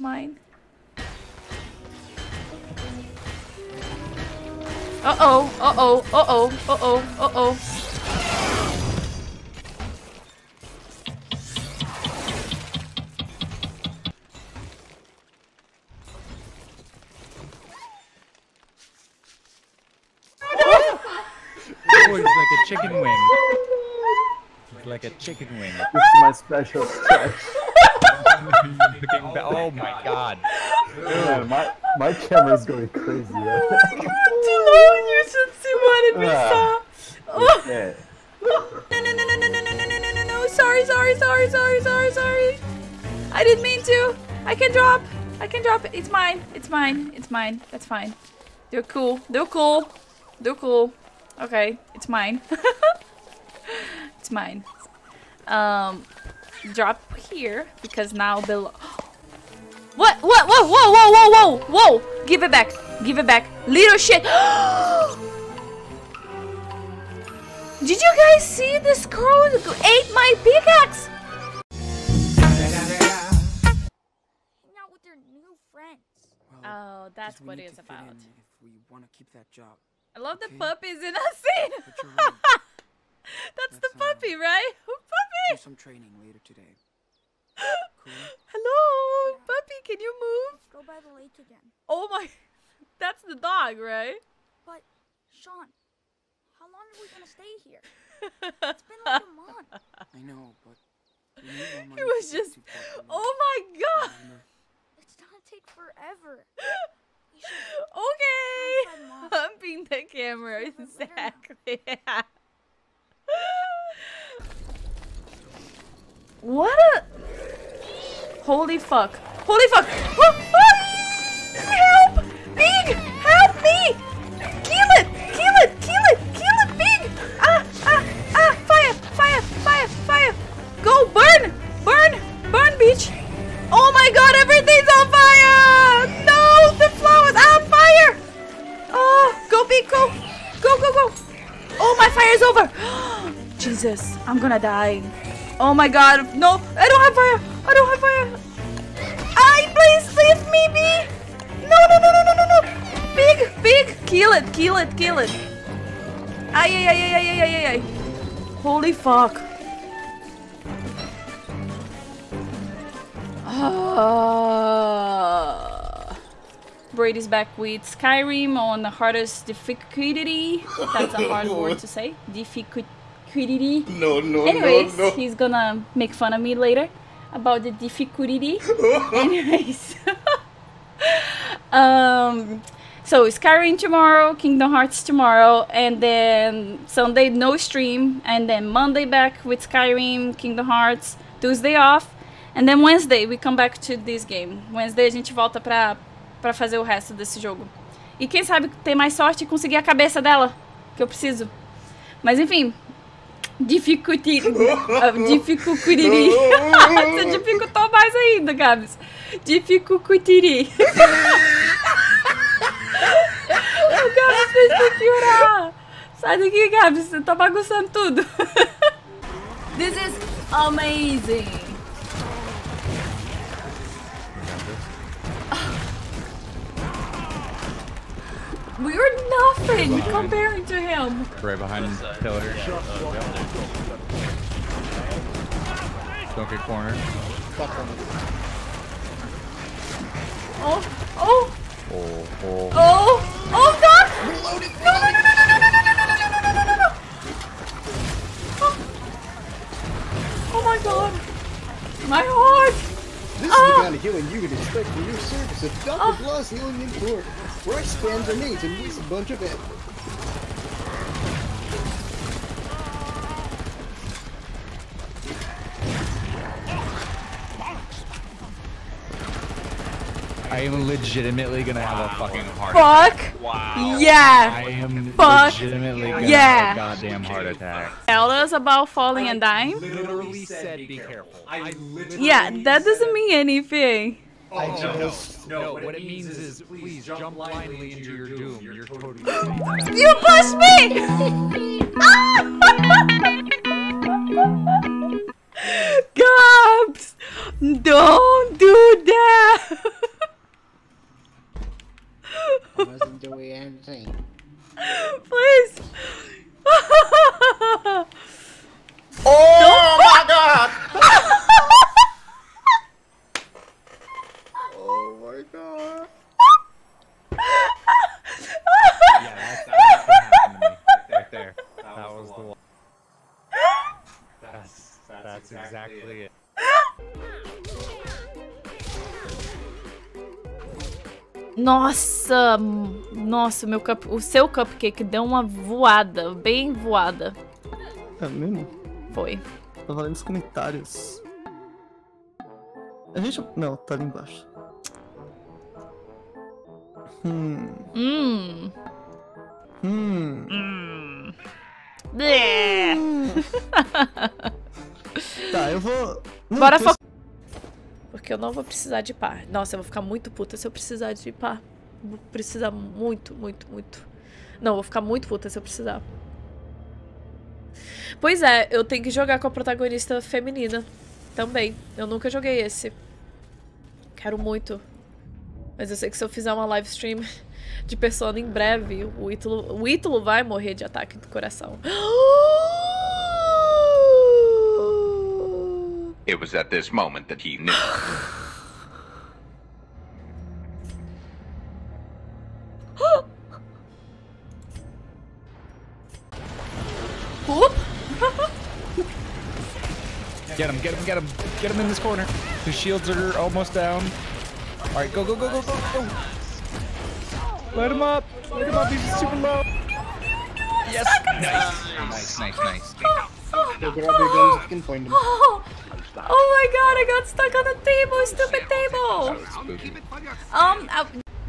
Mine. Uh-oh, uh-oh, uh-oh, uh-oh, uh-oh. Oh, it's like a chicken wing. It's like a chicken wing. This is my special touch. Looking ba- oh my god. Man, my my camera's going crazy right now. Too you should see what we Ah. saw. Oh, no, no, no, no, no, no, no, no, no, no, no, no. Sorry, sorry, sorry, sorry, sorry, sorry. I didn't mean to. I can drop. I can drop it. It's mine. It's mine. It's mine. That's fine. They're cool. They're cool. They're cool. Okay, it's mine. it's mine. Um, drop here because now below. What? What? Whoa! Whoa! Whoa! Whoa! Whoa! Whoa! Give it back! Give it back! Little shit! Did you guys see this crow ate my pickaxe? hang with their new friends. Oh, that's 'cause we what it's about. If we want to keep that job, I love the puppies in that scene. but. That's the Let's, uh, puppy, right? Do some training later today. Cool. Hello, puppy. Can you move? Go by the lake again. Oh my, that's the dog, right? But, Sean, how long are we gonna stay here? It's been like a month. I know, but we need more money It was just, oh my god. It's gonna take forever. Okay. find Mom. Humping the camera, Let her know. exactly. What a holy fuck! Holy fuck! Oh, oh, help! Big! Help me! Kill it! Kill it! Kill it! Kill it! Big! Ah! Ah! Ah! Fire! Fire! Fire! Fire! Go! Burn! Burn! Burn, bitch! Oh my god! Everything's on fire! No! The flowers are on fire! Oh, go big, go, go, go, go. Oh, my fire's over. Jesus, I'm gonna die. Oh my God, no, I don't have fire. I don't have fire. I please leave me be. No, no, no, no, no, no, no. Big, big, kill it, kill it, kill it. Ay, ay, ay, ay, ay, ay, ay. Holy fuck. Ah. Brady's back with Skyrim on the hardest difficulty. That's a hard word to say. Difficulty. No, no, Anyways, no, no. he's gonna make fun of me later about the difficulty. Anyways. um so Skyrim tomorrow, Kingdom Hearts tomorrow, and then Sunday no stream, and then Monday back with Skyrim, Kingdom Hearts, Tuesday off, and then Wednesday we come back to this game. Wednesday a gente volta pra, pra fazer o resto desse jogo. E quem sabe ter mais sorte e conseguir a cabeça dela, que eu preciso. Mas enfim, dificulty, uh, dificulty. Você dificultou mais ainda, Gabs. Dificulty. O Gabs fez pra piorar. Sai daqui, Gabs. Você tá bagunçando tudo. This is amazing. We're nothing comparing to him. Right behind the pillar. Don't get cornered. Oh, oh, Oh, oh. oh, oh, God! No, no, no, no, no, no, no, no, no, no, no, no, no, no, no, no. Oh. oh my God. My heart. This Ah! is the kind of healing you would expect from your service at Dr. Ah! Blah's Healing and Cure, where I spam grenades and waste a bunch of ammo. Am legitimately gonna have a fucking heart. Attack. Fuck. Wow. Yeah. I am Fuck. legitimately gonna Yeah. have a goddamn heart attack. Tell us about falling and dying. Literally said be careful. I literally Yeah, that doesn't mean anything. Oh, I no, just no, no. what What it it means means is is please jump blindly into your doom. You're totally safe. You pushed me! that's exactly it. Nossa, nossa, meu cup, o seu cupcake deu uma voada, bem voada. É mesmo? Foi. Tava lendo os comentários. A gente. Não, tá ali embaixo. Hum. Hum. Hum. Hum. Bleh. Eu vou. Não, Bora tô fo... Porque eu não vou precisar de par. Nossa, eu vou ficar muito puta se eu precisar de par. Vou precisar muito, muito, muito. Não, vou ficar muito puta se eu precisar. Pois é, eu tenho que jogar com a protagonista feminina também. Eu nunca joguei esse. Quero muito. Mas eu sei que se eu fizer uma live stream de Persona em breve, o Ítalo, o Ítalo vai morrer de ataque do coração. It was at this moment that he knew. Whoop. Get him, get him, get him. Get him in this corner. His shields are almost down. Alright, go, go, go, go, go, go. Let him up. Let him up. He's super low. Yes. Nice. Nice, nice, nice. Go grab your guns if you can find them. Oh, oh my god, I got stuck on the table, stupid table. Um, I,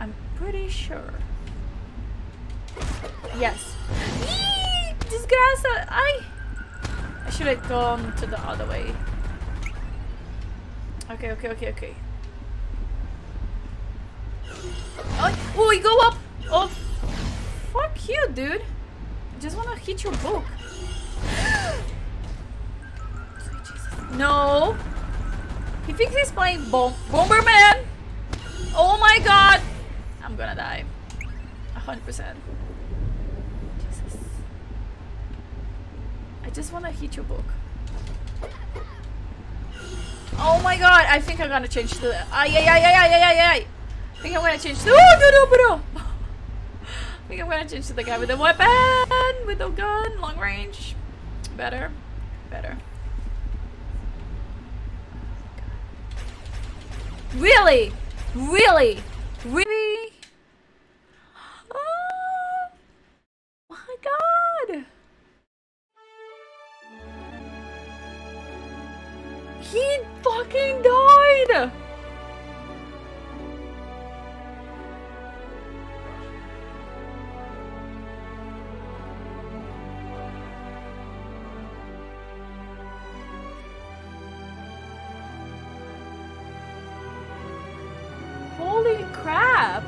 I'm pretty sure. Yes. Eee, desgraça. I, I should have gone to the other way. Okay, okay, okay, okay. Oh, oh, we go up. Oh, fuck you, dude. I just wanna hit your book. No. He thinks he's playing Bom Bomberman. Oh my god. I'm gonna die. 100%. Jesus. I just wanna hit your book. Oh my god. I think I'm gonna change to. Ay, ay, ay, ay, ay, ay, ay. I think I'm gonna change. Oh, no, no, bro. I think I'm gonna change to the guy with the weapon, with the gun, long range. Better. Better. Really? Really? Really? Oh my god! He fucking died! Holy crap!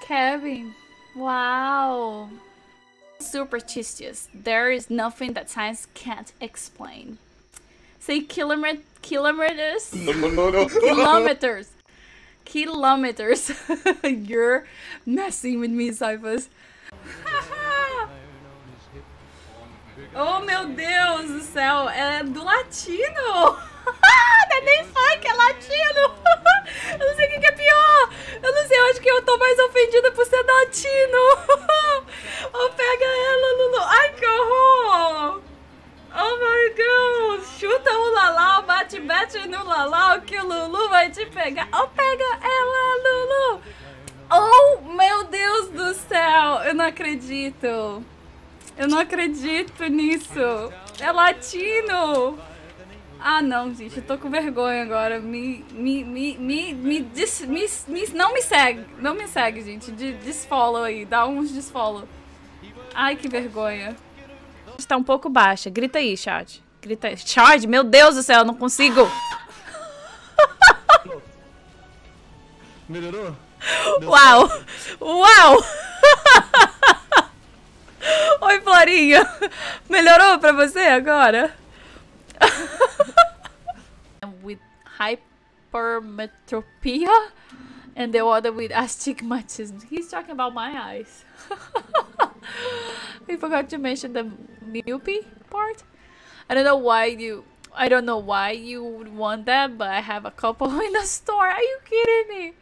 Kevin, wow. Superstitious. There is nothing that science can't explain. Say kilomet kilometers? Kilometers. Kilometers. You're messing with me, Cyphers. oh meu Deus do céu, é do latino! não é nem funk, é latino! eu não sei o que, é pior! Eu não sei, eu acho que eu tô mais ofendida por ser latino! oh, pega ela, Lulu! Ai, que horror! Oh my God! Chuta o Lalau, bate, bate no Lalau que o Lulu vai te pegar. Oh, pega ela, Lulu! Oh, meu Deus do céu! Eu não acredito! Eu não acredito nisso! É latino! Ah, não, gente, eu tô com vergonha agora. Me. Me. Me. Me. Me. Dis, me, me não me segue. Não me segue, gente. De, desfollow aí. Dá uns desfollow. Ai, que vergonha. Está um pouco baixa. Grita aí, chat. Grita aí. Chat, meu Deus do céu, eu não consigo. Melhorou? Uau! Uau! Oi, Florinha. Melhorou pra você agora? with hypermetropia and the other with astigmatism. He's talking about my eyes. We forgot to mention the myopy part. I don't know why you. I don't know why you would want that, but I have a couple in the store. Are you kidding me?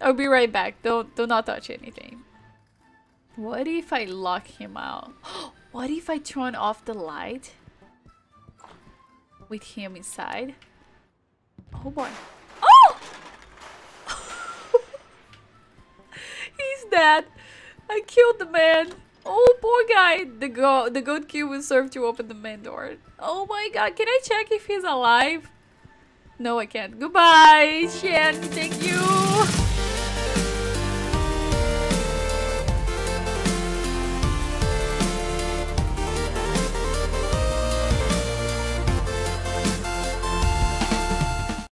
I'll be right back. Don't do not touch anything. What if I lock him out? What if I turn off the light with him inside? Oh boy. Oh! He's dead. I killed the man. Oh, poor guy. The go the key will serve to open the main door. Oh my god. Can I check if he's alive? No, I can't. Goodbye, Shen. Thank you.